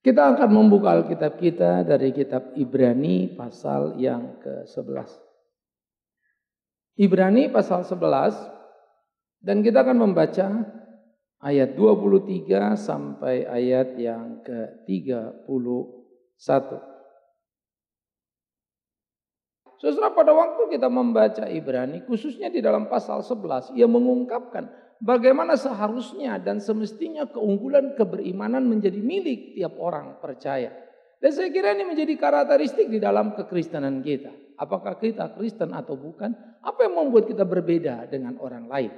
Kita akan membuka Alkitab kita dari kitab Ibrani pasal yang ke-11. Ibrani pasal 11 dan kita akan membaca ayat 23 sampai ayat yang ke-31. Saudara pada waktu kita membaca Ibrani khususnya di dalam pasal 11 ia mengungkapkan bagaimana seharusnya dan semestinya keunggulan keberimanan menjadi milik tiap orang percaya. Dan saya kira ini menjadi karakteristik di dalam kekristenan kita. Apakah kita Kristen atau bukan? Apa yang membuat kita berbeda dengan orang lain?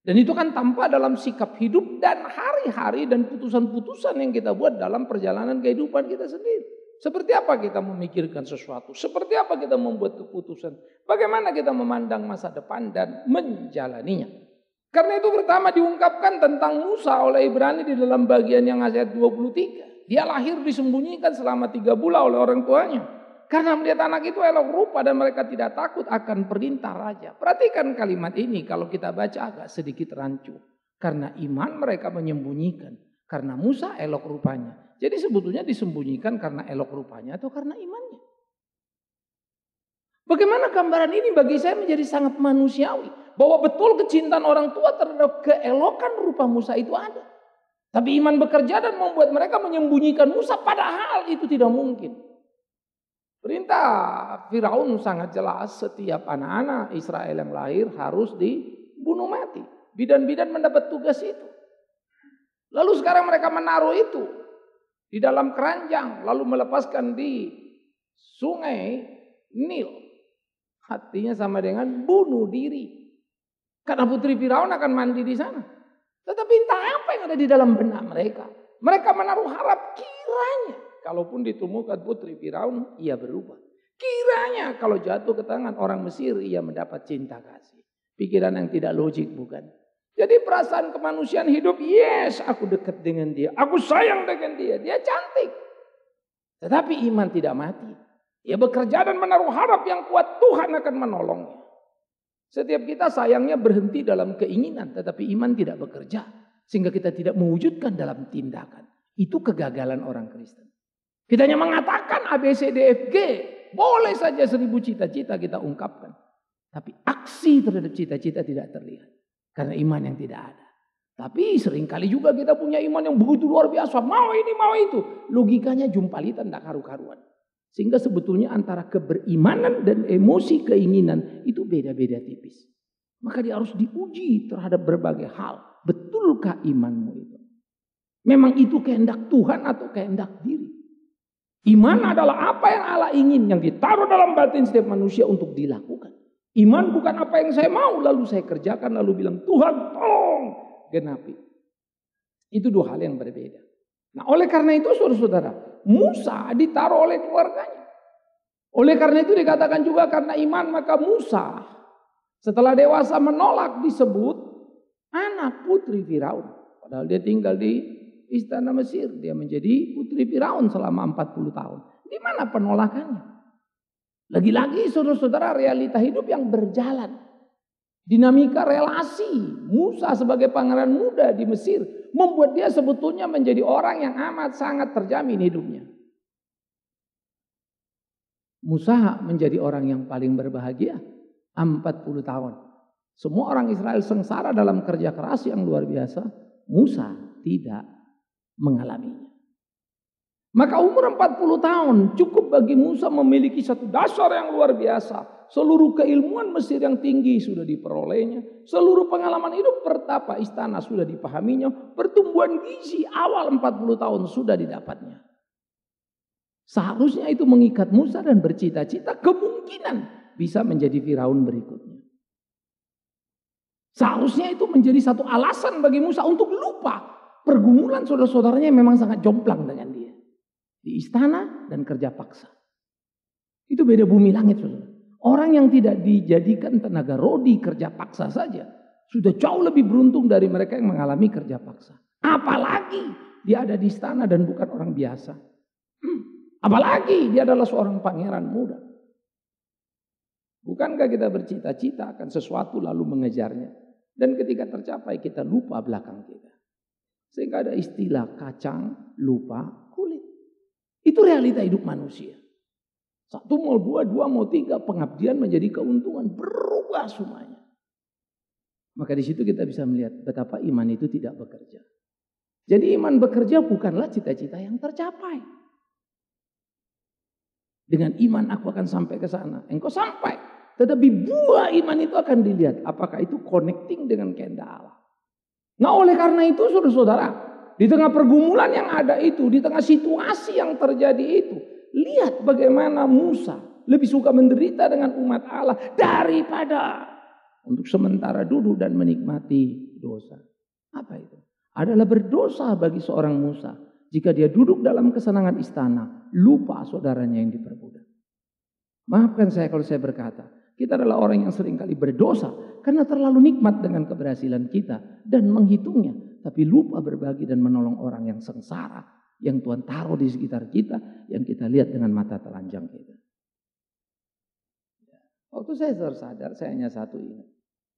Dan itu kan tanpa dalam sikap hidup dan hari-hari dan putusan-putusan yang kita buat dalam perjalanan kehidupan kita sendiri. Seperti apa kita memikirkan sesuatu? Seperti apa kita membuat keputusan? Bagaimana kita memandang masa depan dan menjalaninya? Karena itu pertama diungkapkan tentang Musa oleh Ibrani di dalam bagian yang ayat 23. Dia lahir disembunyikan selama tiga bulan oleh orang tuanya. Karena melihat anak itu elok rupa dan mereka tidak takut akan perintah raja. Perhatikan kalimat ini kalau kita baca agak sedikit rancu. Karena iman mereka menyembunyikan. Karena Musa elok rupanya. Jadi sebetulnya disembunyikan karena elok rupanya atau karena imannya. Bagaimana gambaran ini bagi saya menjadi sangat manusiawi. Bahwa betul kecintaan orang tua terhadap keelokan rupa Musa itu ada. Tapi iman bekerja dan membuat mereka menyembunyikan Musa padahal itu tidak mungkin. Perintah Firaun sangat jelas setiap anak-anak Israel yang lahir harus dibunuh mati. Bidan-bidan mendapat tugas itu. Lalu sekarang mereka menaruh itu di dalam keranjang lalu melepaskan di sungai Nil. Hatinya sama dengan bunuh diri. Karena putri Firaun akan mandi di sana. Tetapi entah apa yang ada di dalam benak mereka. Mereka menaruh harap kiranya. Kalaupun ditemukan putri Firaun, ia berubah. Kiranya kalau jatuh ke tangan orang Mesir, ia mendapat cinta kasih. Pikiran yang tidak logik bukan? Jadi perasaan kemanusiaan hidup, yes aku dekat dengan dia. Aku sayang dengan dia. Dia cantik. Tetapi iman tidak mati. Ia bekerja dan menaruh harap yang kuat Tuhan akan menolongnya. Setiap kita sayangnya berhenti dalam keinginan, tetapi iman tidak bekerja. Sehingga kita tidak mewujudkan dalam tindakan. Itu kegagalan orang Kristen. Kita hanya mengatakan ABCDFG. Boleh saja seribu cita-cita kita ungkapkan. Tapi aksi terhadap cita-cita tidak terlihat. Karena iman yang tidak ada. Tapi sering kali juga kita punya iman yang begitu luar biasa. Mau ini, mau itu. Logikanya jumpalitan, tidak karu-karuan. Sehingga sebetulnya antara keberimanan dan emosi keinginan itu beda-beda tipis. Maka dia harus diuji terhadap berbagai hal. Betulkah imanmu itu? Memang itu kehendak Tuhan atau kehendak diri? Iman adalah apa yang Allah ingin yang ditaruh dalam batin setiap manusia untuk dilakukan. Iman bukan apa yang saya mau lalu saya kerjakan lalu bilang Tuhan tolong genapi. Itu dua hal yang berbeda. Nah oleh karena itu saudara-saudara Musa ditaruh oleh keluarganya. Oleh karena itu dikatakan juga karena iman maka Musa setelah dewasa menolak disebut anak putri Firaun. Padahal dia tinggal di istana Mesir. Dia menjadi putri Firaun selama 40 tahun. Di mana penolakannya? Lagi-lagi saudara-saudara realita hidup yang berjalan. Dinamika relasi Musa sebagai pangeran muda di Mesir membuat dia sebetulnya menjadi orang yang amat sangat terjamin hidupnya. Musa menjadi orang yang paling berbahagia 40 tahun. Semua orang Israel sengsara dalam kerja keras yang luar biasa. Musa tidak mengalaminya. Maka umur 40 tahun cukup bagi Musa memiliki satu dasar yang luar biasa. Seluruh keilmuan Mesir yang tinggi sudah diperolehnya. Seluruh pengalaman hidup pertapa istana sudah dipahaminya. Pertumbuhan gizi awal 40 tahun sudah didapatnya. Seharusnya itu mengikat Musa dan bercita-cita kemungkinan bisa menjadi Firaun berikutnya. Seharusnya itu menjadi satu alasan bagi Musa untuk lupa pergumulan saudara-saudaranya memang sangat jomplang dengan dia di istana dan kerja paksa. Itu beda bumi langit, saudara. Orang yang tidak dijadikan tenaga rodi kerja paksa saja sudah jauh lebih beruntung dari mereka yang mengalami kerja paksa. Apalagi dia ada di istana dan bukan orang biasa. Hmm. Apalagi dia adalah seorang pangeran muda. Bukankah kita bercita-cita akan sesuatu lalu mengejarnya? Dan ketika tercapai kita lupa belakang kita. Sehingga ada istilah kacang lupa. Itu realita hidup manusia. Satu mau dua, dua mau tiga, pengabdian menjadi keuntungan. Berubah semuanya. Maka di situ kita bisa melihat betapa iman itu tidak bekerja. Jadi iman bekerja bukanlah cita-cita yang tercapai. Dengan iman aku akan sampai ke sana. Engkau sampai. Tetapi buah iman itu akan dilihat. Apakah itu connecting dengan kehendak Allah. Nah oleh karena itu saudara-saudara. Di tengah pergumulan yang ada itu. Di tengah situasi yang terjadi itu. Lihat bagaimana Musa lebih suka menderita dengan umat Allah daripada untuk sementara duduk dan menikmati dosa. Apa itu? Adalah berdosa bagi seorang Musa jika dia duduk dalam kesenangan istana, lupa saudaranya yang diperbudak. Maafkan saya kalau saya berkata, kita adalah orang yang sering kali berdosa karena terlalu nikmat dengan keberhasilan kita dan menghitungnya, tapi lupa berbagi dan menolong orang yang sengsara yang Tuhan taruh di sekitar kita, yang kita lihat dengan mata telanjang kita. Waktu saya tersadar, saya hanya satu ingat.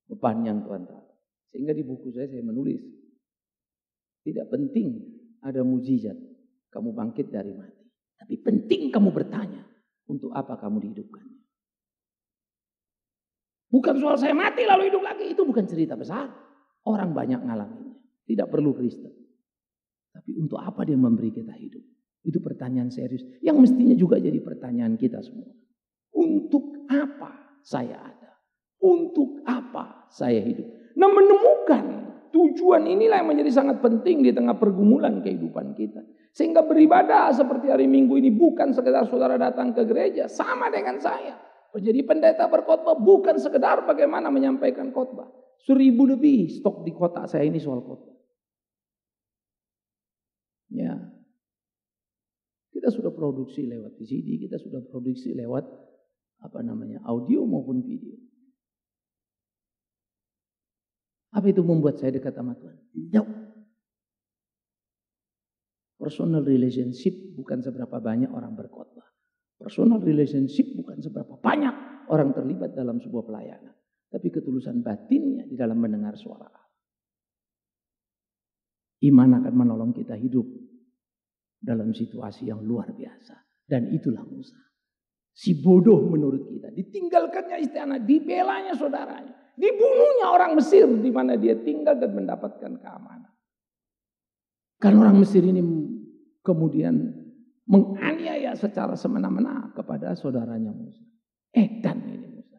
Beban yang Tuhan taruh. Sehingga di buku saya, saya menulis. Tidak penting ada mujizat. Kamu bangkit dari mati. Tapi penting kamu bertanya. Untuk apa kamu dihidupkan. Bukan soal saya mati lalu hidup lagi. Itu bukan cerita besar. Orang banyak ngalaminnya. Tidak perlu Kristen. Tapi untuk apa dia memberi kita hidup? Itu pertanyaan serius. Yang mestinya juga jadi pertanyaan kita semua. Untuk apa saya ada? Untuk apa saya hidup? Nah menemukan tujuan inilah yang menjadi sangat penting di tengah pergumulan kehidupan kita. Sehingga beribadah seperti hari Minggu ini bukan sekedar saudara datang ke gereja. Sama dengan saya. Menjadi pendeta berkhotbah bukan sekedar bagaimana menyampaikan khotbah. Seribu lebih stok di kota saya ini soal khotbah. Ya. Kita sudah produksi lewat VCD, kita sudah produksi lewat apa namanya audio maupun video. Apa itu membuat saya dekat sama Tuhan? No. Personal relationship bukan seberapa banyak orang berkhotbah. Personal relationship bukan seberapa banyak orang terlibat dalam sebuah pelayanan. Tapi ketulusan batinnya di dalam mendengar suara Allah. Iman akan menolong kita hidup dalam situasi yang luar biasa. Dan itulah Musa. Si bodoh menurut kita. Ditinggalkannya istana, dibelanya saudaranya. Dibunuhnya orang Mesir di mana dia tinggal dan mendapatkan keamanan. Karena orang Mesir ini kemudian menganiaya secara semena-mena kepada saudaranya Musa. Eh dan ini Musa.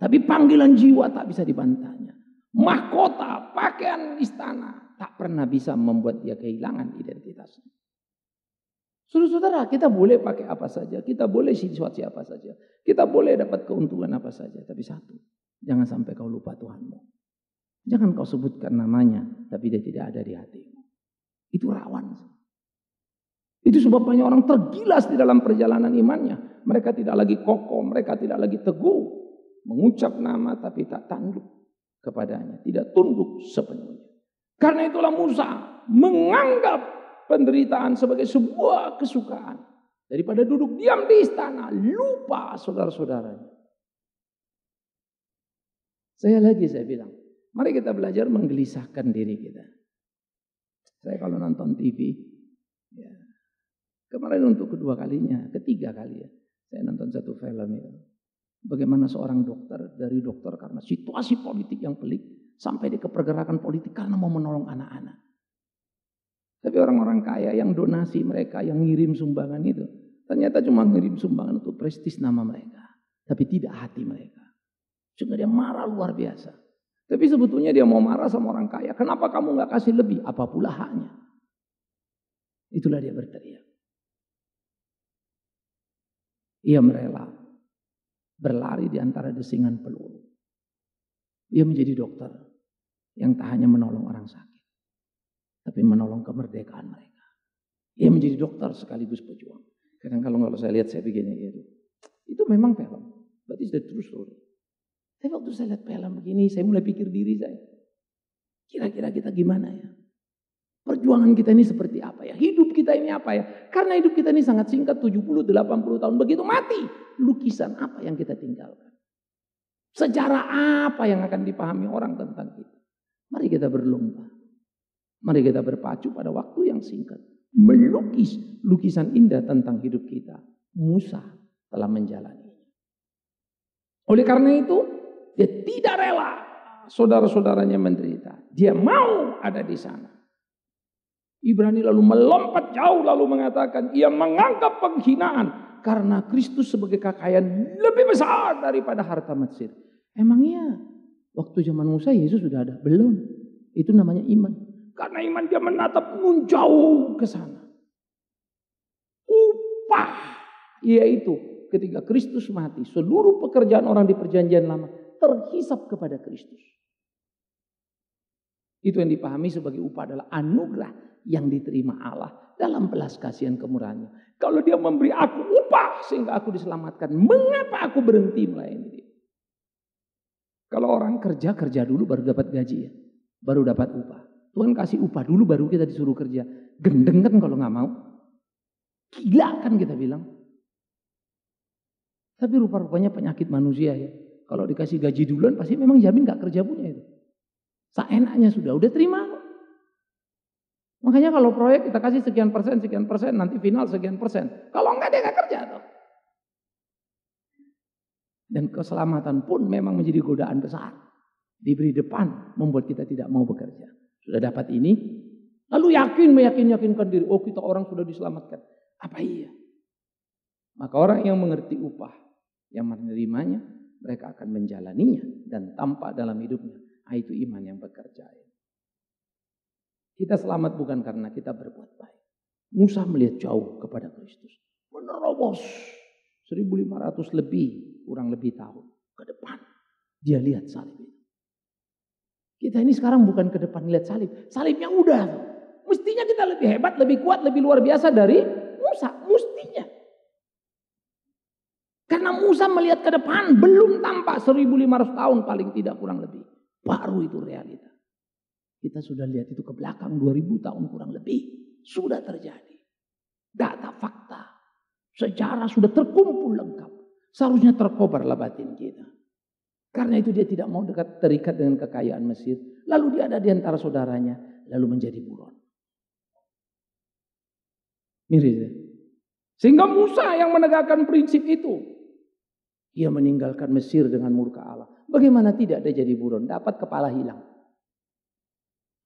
Tapi panggilan jiwa tak bisa dibantahnya. Mahkota, pakaian istana, tak pernah bisa membuat dia kehilangan identitasnya. Saudara-saudara, kita boleh pakai apa saja, kita boleh situasi apa saja, kita boleh dapat keuntungan apa saja, tapi satu, jangan sampai kau lupa Tuhanmu. Jangan kau sebutkan namanya, tapi dia tidak ada di hatimu. Itu rawan. Itu sebabnya orang tergilas di dalam perjalanan imannya. Mereka tidak lagi kokoh, mereka tidak lagi teguh. Mengucap nama tapi tak tanduk kepadanya. Tidak tunduk sepenuhnya. Karena itulah Musa menganggap penderitaan sebagai sebuah kesukaan. Daripada duduk diam di istana, lupa saudara-saudaranya. Saya lagi saya bilang, mari kita belajar menggelisahkan diri kita. Saya kalau nonton TV, ya, kemarin untuk kedua kalinya, ketiga kali ya, saya nonton satu film. Bagaimana seorang dokter dari dokter karena situasi politik yang pelik, Sampai di kepergerakan politik karena mau menolong anak-anak. Tapi orang-orang kaya yang donasi mereka, yang ngirim sumbangan itu. Ternyata cuma ngirim sumbangan untuk prestis nama mereka. Tapi tidak hati mereka. Sehingga dia marah luar biasa. Tapi sebetulnya dia mau marah sama orang kaya. Kenapa kamu nggak kasih lebih? Apa pula haknya? Itulah dia berteriak. Ia merela berlari di antara desingan peluru. Ia menjadi dokter yang tak hanya menolong orang sakit, tapi menolong kemerdekaan mereka. Ia menjadi dokter sekaligus pejuang. Kadang kalau kalau saya lihat saya begini itu, itu memang film, berarti sudah true story. Tapi waktu saya lihat film begini, saya mulai pikir diri saya, kira-kira kita gimana ya? Perjuangan kita ini seperti apa ya? Hidup kita ini apa ya? Karena hidup kita ini sangat singkat, 70, 80 tahun. Begitu mati, lukisan apa yang kita tinggalkan? Sejarah apa yang akan dipahami orang tentang kita? Mari kita berlomba. Mari kita berpacu pada waktu yang singkat. Melukis lukisan indah tentang hidup kita. Musa telah menjalani. Oleh karena itu, dia tidak rela saudara-saudaranya menderita. Dia mau ada di sana. Ibrani lalu melompat jauh lalu mengatakan ia menganggap penghinaan karena Kristus sebagai kekayaan lebih besar daripada harta Mesir. Emangnya waktu zaman Musa Yesus sudah ada? Belum. Itu namanya iman. Karena iman dia menatap menjauh ke sana. Upah yaitu ketika Kristus mati, seluruh pekerjaan orang di perjanjian lama terhisap kepada Kristus. Itu yang dipahami sebagai upah adalah anugerah yang diterima Allah dalam belas kasihan kemurahannya. Kalau dia memberi aku upah sehingga aku diselamatkan, mengapa aku berhenti melayani dia? Kalau orang kerja, kerja dulu baru dapat gaji ya. Baru dapat upah. Tuhan kasih upah dulu baru kita disuruh kerja. Gendeng kan kalau nggak mau. Gila kan kita bilang. Tapi rupa-rupanya penyakit manusia ya. Kalau dikasih gaji duluan pasti memang jamin gak kerja punya itu. Seenaknya sudah, udah terima Makanya kalau proyek kita kasih sekian persen, sekian persen, nanti final sekian persen. Kalau enggak dia enggak kerja tuh. Dan keselamatan pun memang menjadi godaan besar. Diberi depan membuat kita tidak mau bekerja. Sudah dapat ini, lalu yakin, meyakin, yakinkan diri. Oh kita orang sudah diselamatkan. Apa iya? Maka orang yang mengerti upah, yang menerimanya, mereka akan menjalaninya dan tampak dalam hidupnya. Ah, itu iman yang bekerja. Kita selamat bukan karena kita berbuat baik. Musa melihat jauh kepada Kristus. Menerobos 1500 lebih, kurang lebih tahun ke depan. Dia lihat salib itu. Kita ini sekarang bukan ke depan lihat salib. Salibnya udah. Mestinya kita lebih hebat, lebih kuat, lebih luar biasa dari Musa. Mestinya. Karena Musa melihat ke depan belum tampak 1500 tahun paling tidak kurang lebih. Baru itu realita. Kita sudah lihat itu ke belakang 2000 tahun kurang lebih. Sudah terjadi. Data fakta. Sejarah sudah terkumpul lengkap. Seharusnya terkobarlah batin kita. Karena itu dia tidak mau dekat terikat dengan kekayaan Mesir. Lalu dia ada di antara saudaranya. Lalu menjadi buron. Mirip ya. Sehingga Musa yang menegakkan prinsip itu. Ia meninggalkan Mesir dengan murka Allah. Bagaimana tidak dia jadi buron? Dapat kepala hilang.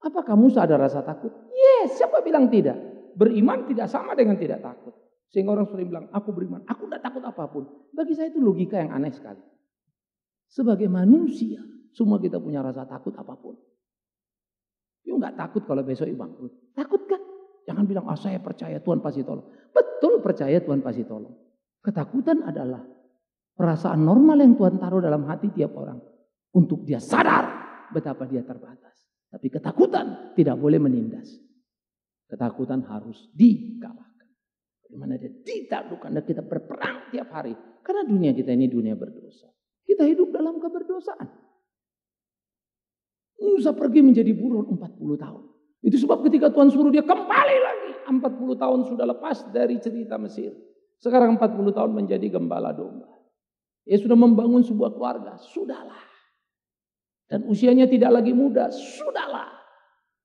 Apakah Musa ada rasa takut? Yes, siapa bilang tidak? Beriman tidak sama dengan tidak takut. Sehingga orang sering bilang, aku beriman, aku tidak takut apa pun. Bagi saya itu logika yang aneh sekali. Sebagai manusia, semua kita punya rasa takut apa pun. You nggak takut kalau besok ibu bangkrut. Takut kan? Jangan bilang, ah saya percaya Tuhan pasti tolong. Betul percaya Tuhan pasti tolong. Ketakutan adalah perasaan normal yang Tuhan taruh dalam hati tiap orang. Untuk dia sadar betapa dia terbatas. Tapi ketakutan tidak boleh menindas. Ketakutan harus dikalahkan. Bagaimana dia ditaklukkan dan kita berperang tiap hari. Karena dunia kita ini dunia berdosa. Kita hidup dalam keberdosaan. Musa pergi menjadi buron 40 tahun. Itu sebab ketika Tuhan suruh dia kembali lagi. 40 tahun sudah lepas dari cerita Mesir. Sekarang 40 tahun menjadi gembala domba. Dia sudah membangun sebuah keluarga. Sudahlah. Dan usianya tidak lagi muda, sudahlah.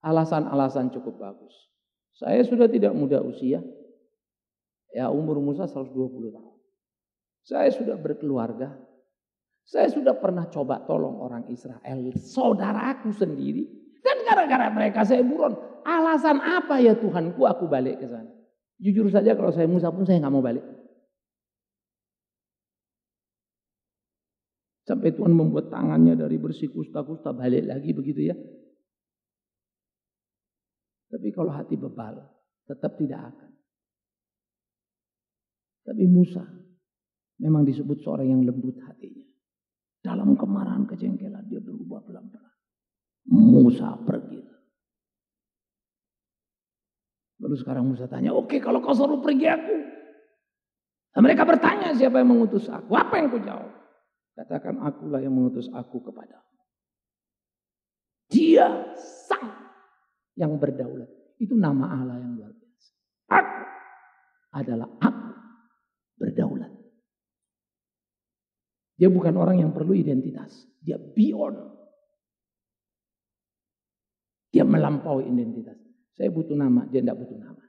Alasan-alasan cukup bagus. Saya sudah tidak muda usia. Ya umur Musa 120 tahun. Saya sudah berkeluarga. Saya sudah pernah coba tolong orang Israel, saudaraku sendiri. Dan gara-gara mereka saya buron. Alasan apa ya Tuhanku aku balik ke sana? Jujur saja kalau saya Musa pun saya nggak mau balik. Sampai Tuhan membuat tangannya dari bersih kusta-kusta balik lagi begitu ya. Tapi kalau hati bebal tetap tidak akan. Tapi Musa memang disebut seorang yang lembut hatinya. Dalam kemarahan kejengkelan dia berubah pelan-pelan. Musa pergi. Lalu sekarang Musa tanya, oke okay, kalau kau suruh pergi aku. Dan mereka bertanya siapa yang mengutus aku. Apa yang kau jawab? Katakan akulah yang mengutus aku kepada. Dia sang yang berdaulat. Itu nama Allah yang luar biasa. Aku adalah aku berdaulat. Dia bukan orang yang perlu identitas. Dia beyond. Dia melampaui identitas. Saya butuh nama, dia tidak butuh nama.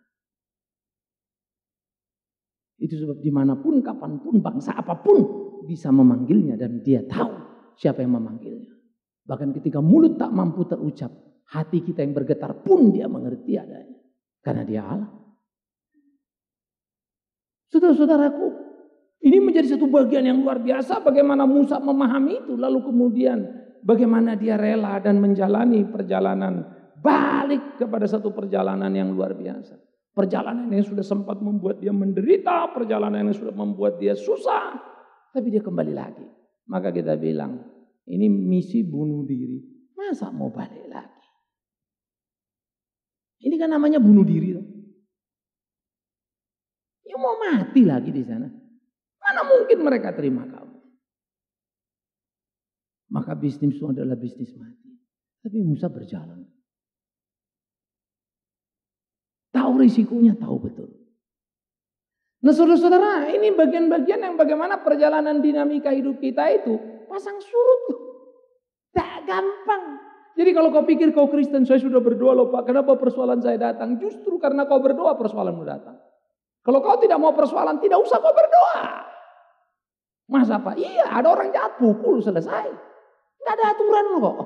Itu sebab di mana pun, kapan pun, bangsa apa pun bisa memanggilnya dan dia tahu siapa yang memanggilnya. Bahkan ketika mulut tak mampu terucap, hati kita yang bergetar pun dia mengerti adanya. Karena dia Allah. Saudara-saudaraku, ini menjadi satu bagian yang luar biasa bagaimana Musa memahami itu. Lalu kemudian bagaimana dia rela dan menjalani perjalanan balik kepada satu perjalanan yang luar biasa. Perjalanan yang sudah sempat membuat dia menderita, perjalanan yang sudah membuat dia susah. Tapi dia kembali lagi. Maka kita bilang, ini misi bunuh diri. Masa mau balik lagi? Ini kan namanya bunuh diri. Ya mau mati lagi di sana. Mana mungkin mereka terima kamu? Maka bisnis itu adalah bisnis mati. Tapi Musa berjalan. Tahu risikonya, tahu betul. Nah saudara-saudara, ini bagian-bagian yang bagaimana perjalanan dinamika hidup kita itu pasang surut. Tak gampang. Jadi kalau kau pikir kau Kristen, saya sudah berdoa loh Pak, kenapa persoalan saya datang? Justru karena kau berdoa persoalanmu datang. Kalau kau tidak mau persoalan, tidak usah kau berdoa. Masa apa? Iya, ada orang jahat pukul selesai. Gak ada aturan kok.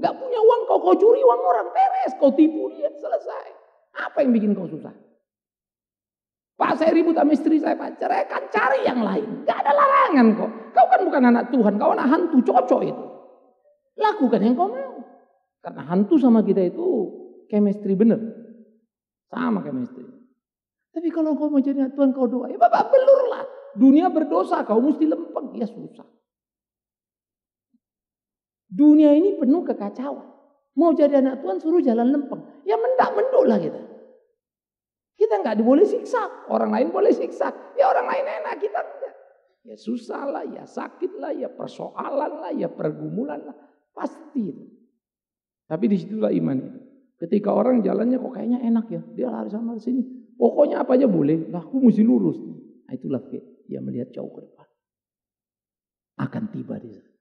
Gak punya uang kau, kau curi uang orang, beres. Kau tipu dia, selesai. Apa yang bikin kau susah? Pak saya ribut sama istri saya Pak, kan cari yang lain. Gak ada larangan kok. Kau kan bukan anak Tuhan, kau anak hantu, cocok itu. Lakukan yang kau mau. Karena hantu sama kita itu chemistry bener. Sama chemistry. Tapi kalau kau mau jadi anak Tuhan kau doa, ya bapak belur lah. Dunia berdosa, kau mesti lempeng. Ya susah. Dunia ini penuh kekacauan. Mau jadi anak Tuhan suruh jalan lempeng. Ya mendak menduk lah kita. Kita nggak boleh siksa. Orang lain boleh siksa. Ya orang lain enak, kita enggak. Ya susah lah, ya sakit lah, ya persoalan lah, ya pergumulan lah. Pasti itu. Tapi di situlah iman itu. Ketika orang jalannya kok kayaknya enak ya. Dia lari sama sini. Pokoknya apa aja boleh. Lah aku mesti lurus. Nah, itulah fit. Dia melihat jauh ke depan. Akan tiba di sana.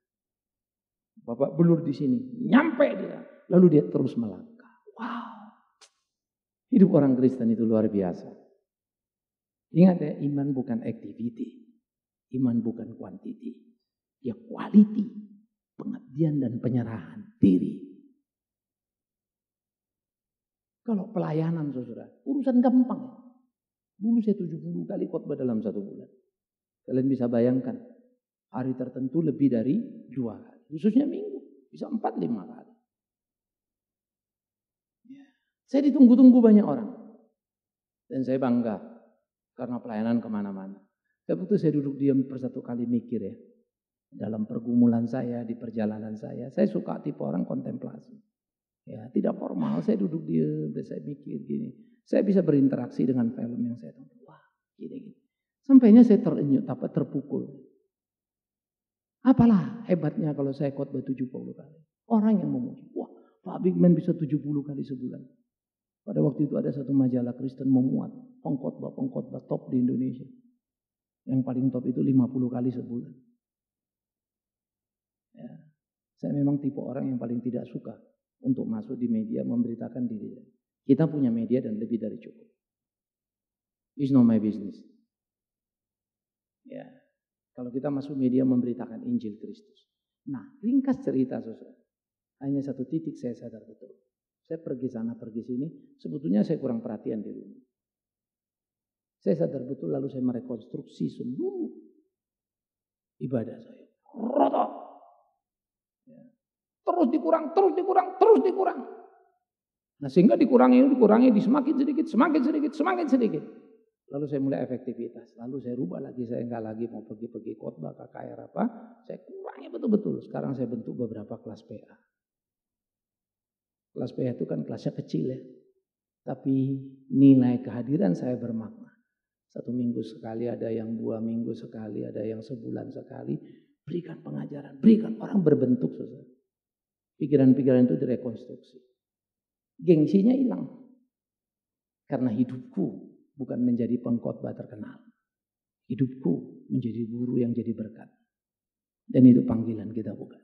Bapak belur di sini. Nyampe dia. Lalu dia terus melangkah. Wow. Hidup orang Kristen itu luar biasa. Ingat ya, iman bukan activity. Iman bukan quantity. Ya quality. Pengabdian dan penyerahan diri. Kalau pelayanan saudara, urusan gampang. Dulu saya 70 kali khotbah dalam satu bulan. Kalian bisa bayangkan, hari tertentu lebih dari dua kali. Khususnya minggu, bisa empat lima kali. Saya ditunggu-tunggu banyak orang. Dan saya bangga karena pelayanan ke mana-mana. Tapi itu saya duduk diam per satu kali mikir ya. Dalam pergumulan saya, di perjalanan saya. Saya suka tipe orang kontemplasi. Ya, tidak formal, saya duduk diam, dan saya mikir gini. Saya bisa berinteraksi dengan film yang saya tonton. Wah, gini-gini. Sampainya saya terenyut, apa terpukul. Apalah hebatnya kalau saya khotbah 70 kali. Orang yang memuji. Wah, Pak Bigman bisa 70 kali sebulan. Pada waktu itu ada satu majalah Kristen memuat pengkhotbah-pengkhotbah top di Indonesia. Yang paling top itu 50 kali sebulan. Ya. Saya memang tipe orang yang paling tidak suka untuk masuk di media memberitakan diri. Kita punya media dan lebih dari cukup. It's not my business. Ya, kalau kita masuk media memberitakan Injil Kristus. Nah, ringkas cerita saudara. Hanya satu titik saya sadar betul. Saya pergi sana, pergi sini. Sebetulnya saya kurang perhatian di rumah. Saya sadar betul lalu saya merekonstruksi seluruh ibadah saya. Roto. Ya. Terus dikurang, terus dikurang, terus dikurang. Nah sehingga dikurangi, dikurangi, di semakin sedikit, semakin sedikit, semakin sedikit. Lalu saya mulai efektivitas. Lalu saya rubah lagi, saya enggak lagi mau pergi-pergi khotbah, KKR apa. Saya kurangi betul-betul. Sekarang saya bentuk beberapa kelas PA. Kelas PH itu kan kelasnya kecil ya. Tapi nilai kehadiran saya bermakna. Satu minggu sekali, ada yang dua minggu sekali, ada yang sebulan sekali. Berikan pengajaran, berikan orang berbentuk. Pikiran-pikiran itu direkonstruksi. Gengsinya hilang. Karena hidupku bukan menjadi pengkhotbah terkenal. Hidupku menjadi guru yang jadi berkat. Dan itu panggilan kita bukan.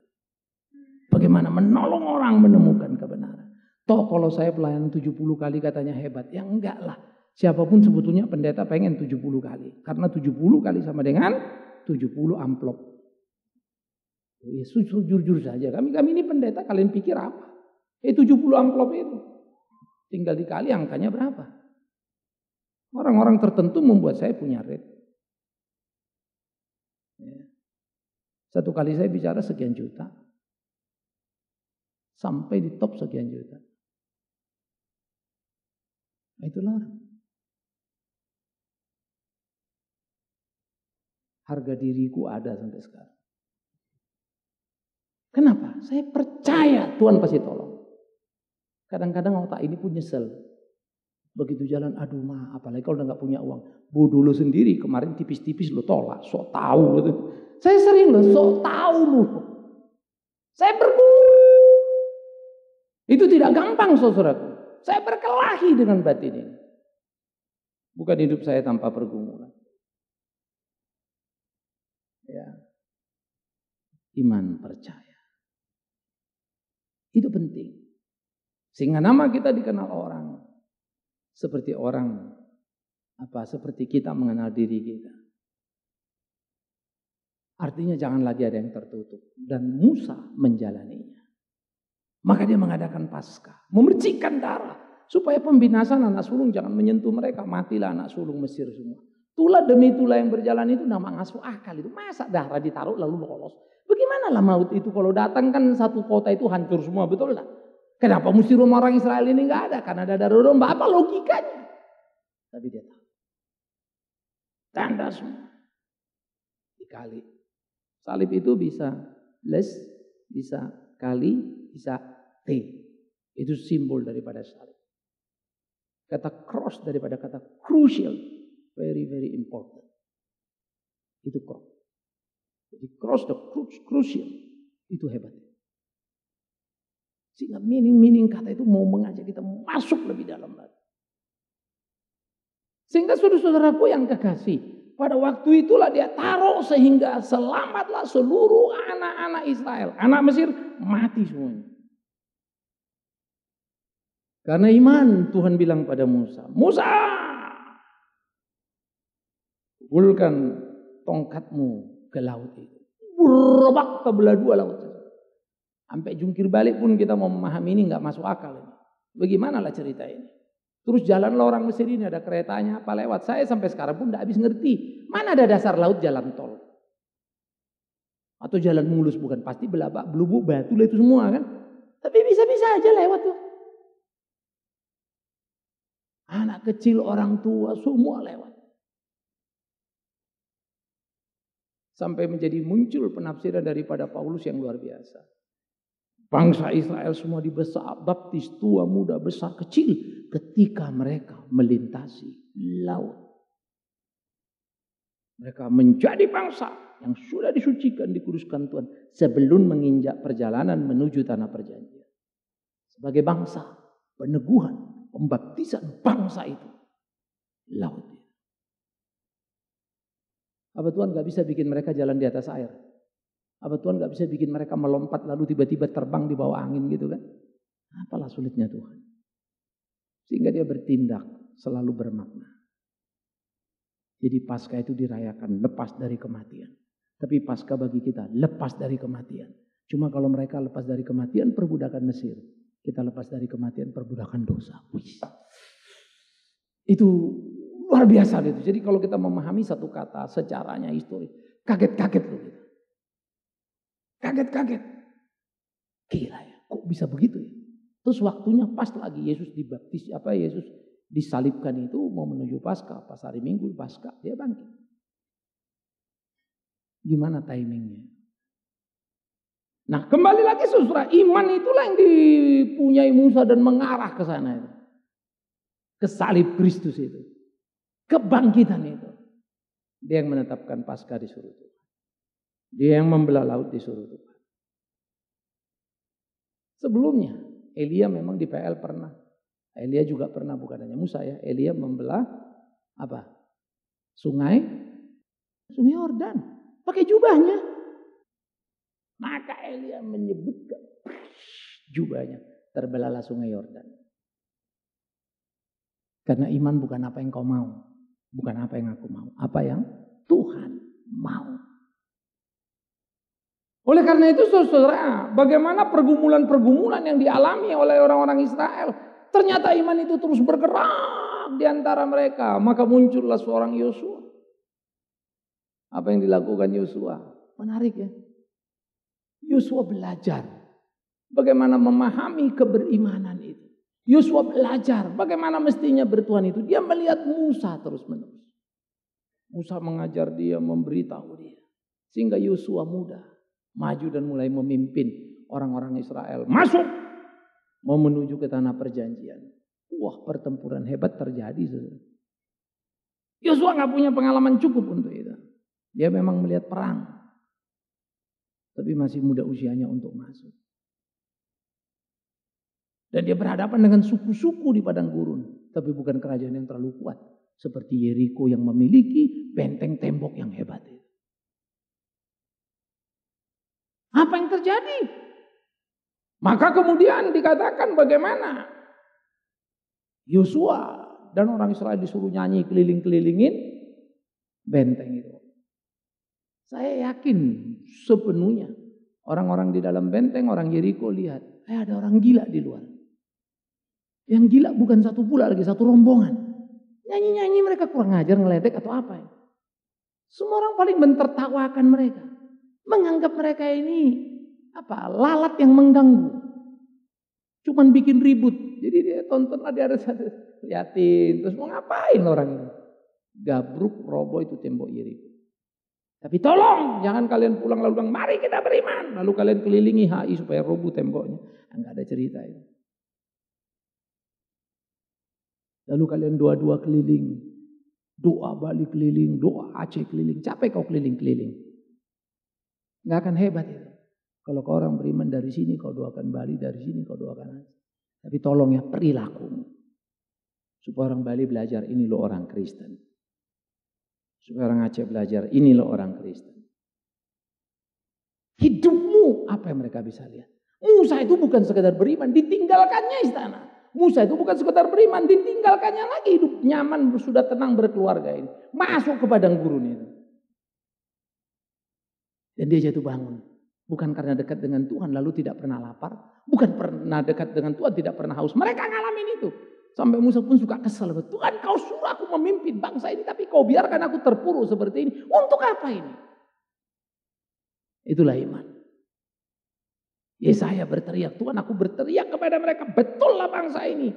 Bagaimana menolong orang menemukan kebenaran. Toh kalau saya pelayanan 70 kali katanya hebat. Ya enggak lah. Siapa pun sebetulnya pendeta pengen 70 kali. Karena 70 kali sama dengan 70 amplop. Ya jujur-jujur saja. Kami kami ini pendeta kalian pikir apa? Eh 70 amplop itu. Tinggal dikali angkanya berapa? Orang-orang tertentu membuat saya punya rate. Ya. Satu kali saya bicara sekian juta. Sampai di top sekian juta. Nah, itulah. Harga diriku ada sampai sekarang. Kenapa? Saya percaya Tuhan pasti tolong. Kadang-kadang otak ini pun nyesel. Begitu jalan, aduh mah, apalagi kalau udah gak punya uang. Bodoh lo sendiri, kemarin tipis-tipis lo tolak, sok tahu gitu. Saya sering lo, sok tahu lo. Saya berguru. Itu tidak gampang saudaraku. Saya berkelahi dengan batin ini. Bukan hidup saya tanpa pergumulan. Ya. Iman percaya. Itu penting. Sehingga nama kita dikenal orang seperti orang apa seperti kita mengenal diri kita. Artinya jangan lagi ada yang tertutup dan Musa menjalaninya. Maka dia mengadakan pasca, memercikkan darah supaya pembinasan anak sulung jangan menyentuh mereka, matilah anak sulung Mesir semua. Tulah demi tulah yang berjalan itu nama ngasuh akal itu. Masa darah ditaruh lalu lolos? Bagaimana lah maut itu kalau datang kan satu kota itu hancur semua, betul lah. Kenapa mesti rumah orang Israel ini nggak ada? Karena ada darah. Apa logikanya? Tapi dia tahu. Tanda semua. Dikali. Salib itu bisa les, bisa kali, bisa T. Itu simbol daripada salib. Kata cross daripada kata crucial. Very, very important. Itu cross. Jadi cross the crucial. Itu hebat. Sehingga meaning-meaning kata itu mau mengajak kita masuk lebih dalam lagi. Sehingga saudara-saudaraku yang kekasih, pada waktu itulah dia taruh sehingga selamatlah seluruh anak-anak Israel. Anak Mesir mati semuanya. Karena iman Tuhan bilang pada Musa, Musa, pukulkan tongkatmu ke laut itu. Berbak terbelah dua laut. Sampai jungkir balik pun kita mau memahami ini nggak masuk akal ini. Bagaimana lah cerita ini? Terus jalanlah orang Mesir ini ada keretanya apa lewat. Saya sampai sekarang pun tidak habis ngerti. Mana ada dasar laut jalan tol? Atau jalan mulus bukan. Pasti belabak, belubuk, batu itu semua kan. Tapi bisa-bisa aja lewat tuh. Anak kecil, orang tua, semua lewat. Sampai menjadi muncul penafsiran daripada Paulus yang luar biasa. Bangsa Israel semua dibesak, baptis, tua, muda, besar, kecil. Ketika mereka melintasi laut. Mereka menjadi bangsa yang sudah disucikan, dikuduskan Tuhan. Sebelum menginjak perjalanan menuju tanah perjanjian. Sebagai bangsa, peneguhan, pembaptisan bangsa itu. Laut. Apa Tuhan gak bisa bikin mereka jalan di atas air? Apa Tuhan gak bisa bikin mereka melompat lalu tiba-tiba terbang di bawah angin gitu kan? Apalah sulitnya Tuhan. Sehingga dia bertindak selalu bermakna. Jadi pasca itu dirayakan lepas dari kematian. Tapi pasca bagi kita lepas dari kematian. Cuma kalau mereka lepas dari kematian perbudakan Mesir. Kita lepas dari kematian perbudakan dosa. Wih. Itu luar biasa itu. Jadi kalau kita memahami satu kata secaranya histori. Kaget-kaget loh kita. Kaget-kaget. Gila ya, kok bisa begitu ya? Terus waktunya pas lagi Yesus dibaptis, apa Yesus disalibkan itu mau menuju Paskah, pas hari Minggu Paskah dia bangkit. Gimana timingnya? Nah kembali lagi saudara, iman itulah yang dipunyai Musa dan mengarah ke sana itu. Ke salib Kristus itu. Kebangkitan itu. Dia yang menetapkan Paskah di surga. Dia yang membelah laut disuruh Tuhan. Sebelumnya, Elia memang di PL pernah. Elia juga pernah, bukan hanya Musa ya. Elia membelah apa? Sungai, sungai Yordan. Pakai jubahnya. Maka Elia menyebutkan jubahnya. Terbelahlah sungai Yordan. Karena iman bukan apa yang kau mau. Bukan apa yang aku mau. Apa yang Tuhan mau. Oleh karena itu saudara, bagaimana pergumulan-pergumulan yang dialami oleh orang-orang Israel. Ternyata iman itu terus bergerak di antara mereka. Maka muncullah seorang Yosua. Apa yang dilakukan Yosua? Menarik ya. Yosua belajar bagaimana memahami keberimanan itu. Yosua belajar bagaimana mestinya bertuhan itu. Dia melihat Musa terus menerus. Musa mengajar dia, memberitahu dia. Sehingga Yosua muda maju dan mulai memimpin orang-orang Israel masuk mau menuju ke tanah perjanjian. Wah pertempuran hebat terjadi. Yosua nggak punya pengalaman cukup untuk itu. Dia memang melihat perang. Tapi masih muda usianya untuk masuk. Dan dia berhadapan dengan suku-suku di padang gurun. Tapi bukan kerajaan yang terlalu kuat. Seperti Yeriko yang memiliki benteng tembok yang hebat. Apa yang terjadi? Maka kemudian dikatakan bagaimana? Yosua dan orang Israel disuruh nyanyi keliling-kelilingin benteng itu. Saya yakin sepenuhnya orang-orang di dalam benteng, orang Yeriko lihat, eh ada orang gila di luar. Yang gila bukan satu pula lagi, satu rombongan. Nyanyi-nyanyi mereka kurang ngajar, ngeledek atau apa ya. Semua orang paling mentertawakan mereka menganggap mereka ini apa lalat yang mengganggu. Cuman bikin ribut. Jadi dia tonton ada ada liatin terus mau ngapain orang ini? Gabruk roboh itu tembok Yeriko. Tapi tolong jangan kalian pulang lalu bilang mari kita beriman. Lalu kalian kelilingi HI supaya roboh temboknya. Enggak ada cerita itu. Lalu kalian dua-dua keliling. Doa balik keliling, doa Aceh keliling. Capek kau keliling-keliling. Nggak akan hebat itu. Kalau kau orang beriman dari sini, kau doakan Bali, dari sini kau doakan Aceh. Tapi tolong ya perilaku. Supaya orang Bali belajar, ini lo orang Kristen. Supaya orang Aceh belajar, ini lo orang Kristen. Hidupmu, apa yang mereka bisa lihat? Musa itu bukan sekedar beriman, ditinggalkannya istana. Musa itu bukan sekedar beriman, ditinggalkannya lagi hidup nyaman, sudah tenang berkeluarga ini. Masuk ke padang gurun itu. Dan dia jatuh bangun. Bukan karena dekat dengan Tuhan lalu tidak pernah lapar. Bukan pernah dekat dengan Tuhan tidak pernah haus. Mereka ngalamin itu. Sampai Musa pun suka kesal. Tuhan kau suruh aku memimpin bangsa ini. Tapi kau biarkan aku terpuruk seperti ini. Untuk apa ini? Itulah iman. Yesaya berteriak. Tuhan aku berteriak kepada mereka. Betullah bangsa ini.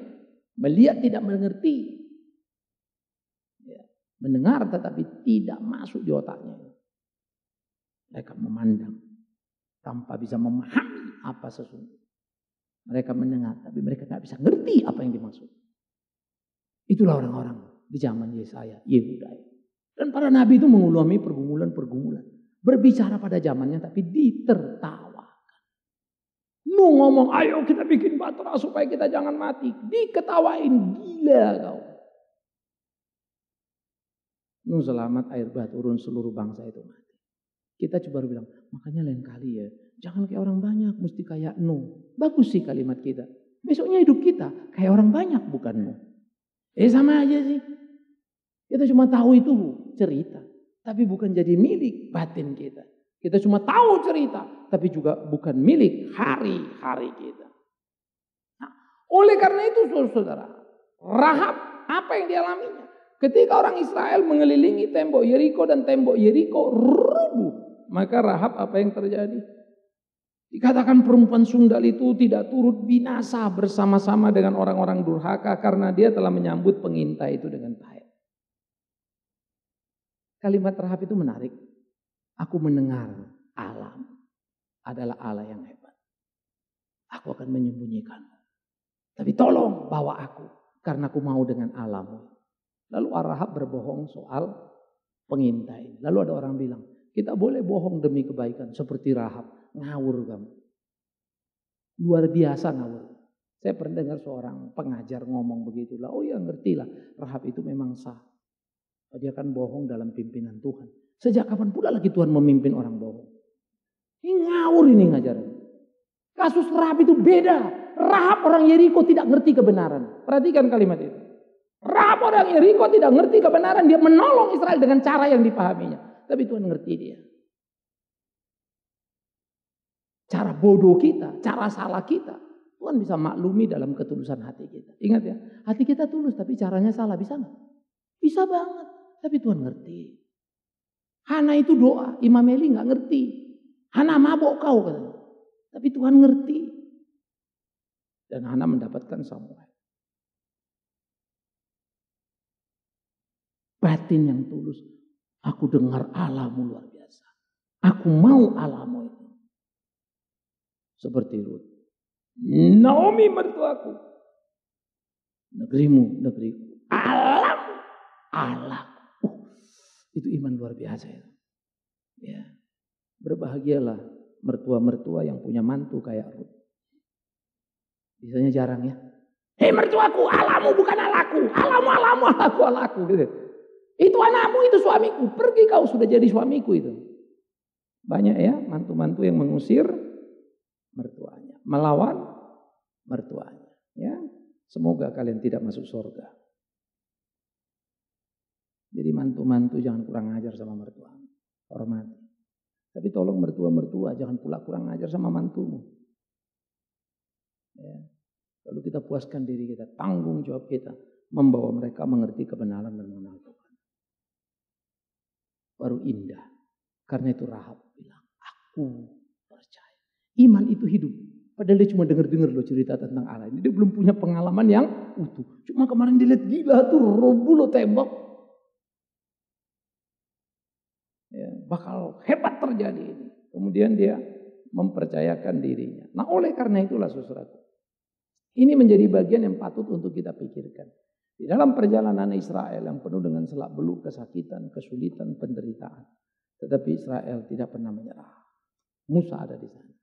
Melihat tidak mengerti. Ya. Mendengar tetapi tidak masuk di otaknya. Mereka memandang tanpa bisa memahami apa sesungguhnya. Mereka mendengar, tapi mereka nggak bisa ngerti apa yang dimaksud. Itulah orang-orang di zaman Yesaya, Yehuda. Dan para nabi itu mengulami pergumulan-pergumulan. Berbicara pada zamannya tapi ditertawakan. Mau ngomong, ayo kita bikin batra supaya kita jangan mati. Diketawain, gila kau. Nu selamat air bah turun seluruh bangsa itu mati. Kita coba bilang, makanya lain kali ya, jangan kayak orang banyak, mesti kayak no. Bagus sih kalimat kita. Besoknya hidup kita kayak orang banyak, bukan no. Eh sama aja sih. Kita cuma tahu itu cerita, tapi bukan jadi milik batin kita. Kita cuma tahu cerita, tapi juga bukan milik hari-hari kita. Nah, oleh karena itu saudara, Rahab apa yang dialaminya? Ketika orang Israel mengelilingi tembok Yeriko dan tembok Yeriko. Maka Rahab apa yang terjadi? Dikatakan perempuan sundal itu tidak turut binasa bersama-sama dengan orang-orang durhaka karena dia telah menyambut pengintai itu dengan baik. Kalimat Rahab itu menarik. Aku mendengar alam adalah Allah yang hebat. Aku akan menyembunyikanmu. Tapi tolong bawa aku karena aku mau dengan alam. Lalu Rahab berbohong soal pengintai. Lalu ada orang bilang, kita boleh bohong demi kebaikan seperti Rahab. Ngawur kamu. Luar biasa ngawur. Saya pernah dengar seorang pengajar ngomong begitu lah. Oh ya ngerti lah. Rahab itu memang sah. Dia kan bohong dalam pimpinan Tuhan. Sejak kapan pula lagi Tuhan memimpin orang bohong? Ini ngawur ini ngajar. Kasus Rahab itu beda. Rahab orang Yeriko tidak ngerti kebenaran. Perhatikan kalimat itu. Rahab Orang Yeriko tidak ngerti kebenaran, dia menolong Israel dengan cara yang dipahaminya. Tapi Tuhan ngerti dia. Cara bodoh kita, cara salah kita. Tuhan bisa maklumi dalam ketulusan hati kita. Ingat ya, hati kita tulus tapi caranya salah. Bisa nggak? Bisa banget. Tapi Tuhan ngerti. Hana itu doa, Imam Eli nggak ngerti. Hana mabok kau katanya. Tapi Tuhan ngerti. Dan Hana mendapatkan Samuel. Batin yang tulus. Aku dengar Allahmu luar biasa. Aku mau Allahmu itu. Seperti Ruth. Naomi mertuaku. Negerimu, negeriku. Alam, Allah. Uh, itu iman luar biasa ya. ya. Berbahagialah mertua-mertua yang punya mantu kayak Ruth. Biasanya jarang ya. Hei mertuaku, alamu bukan alaku. Alamu, alamu, alaku, alaku. Gitu. Itu anakmu, itu suamiku. Pergi kau sudah jadi suamiku itu. Banyak ya mantu-mantu yang mengusir mertuanya. Melawan mertuanya. Ya, semoga kalian tidak masuk surga. Jadi mantu-mantu jangan kurang ajar sama mertua. Hormati. Tapi tolong mertua-mertua jangan pula kurang ajar sama mantumu. Ya. Lalu kita puaskan diri kita, tanggung jawab kita membawa mereka mengerti kebenaran dan mengenal. Baru indah. Karena itu Rahab bilang, aku percaya. Iman itu hidup. Padahal dia cuma dengar-dengar loh cerita tentang Allah ini. Dia belum punya pengalaman yang utuh. Cuma kemarin dilihat gila tuh robo lo tembak. Ya, bakal hebat terjadi ini. Kemudian dia mempercayakan dirinya. Nah oleh karena itulah saudaraku. Ini menjadi bagian yang patut untuk kita pikirkan. Di dalam perjalanan Israel yang penuh dengan selak beluk, kesakitan, kesulitan, penderitaan. Tetapi Israel tidak pernah menyerah. Musa ada di sana.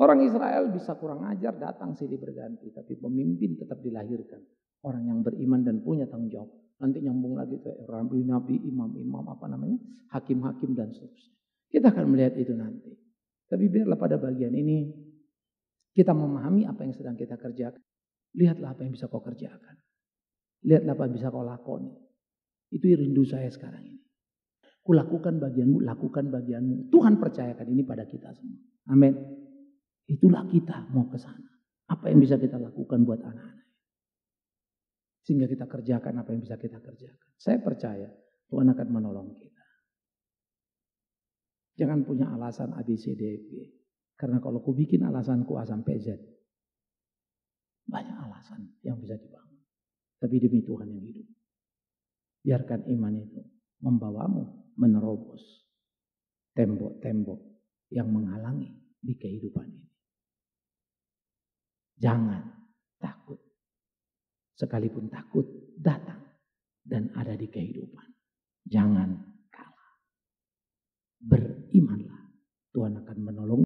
Orang Israel bisa kurang ajar datang silih berganti, tapi pemimpin tetap dilahirkan. Orang yang beriman dan punya tanggung jawab. Nanti nyambung lagi ke nabi, nabi, imam, imam apa namanya, hakim, hakim dan seterusnya. Kita akan melihat itu nanti. Tapi biarlah pada bagian ini kita memahami apa yang sedang kita kerjakan. Lihatlah apa yang bisa kau kerjakan. Lihatlah apa bisa kau lakoni. Itu rindu saya sekarang ini. Kulakukan bagianmu, lakukan bagianmu. Tuhan percayakan ini pada kita semua. Amin. Itulah kita mau ke sana. Apa yang bisa kita lakukan buat anak-anak. Sehingga kita kerjakan apa yang bisa kita kerjakan. Saya percaya Tuhan akan menolong kita. Jangan punya alasan A, B, C, D, E, Karena kalau ku bikin alasanku A sampai Z. Banyak alasan yang bisa dibangun. Tapi demi Tuhan yang hidup. Biarkan iman itu membawamu menerobos tembok-tembok yang menghalangi di kehidupan ini. Jangan takut. Sekalipun takut datang dan ada di kehidupan. Jangan kalah. Berimanlah. Tuhan akan menolong.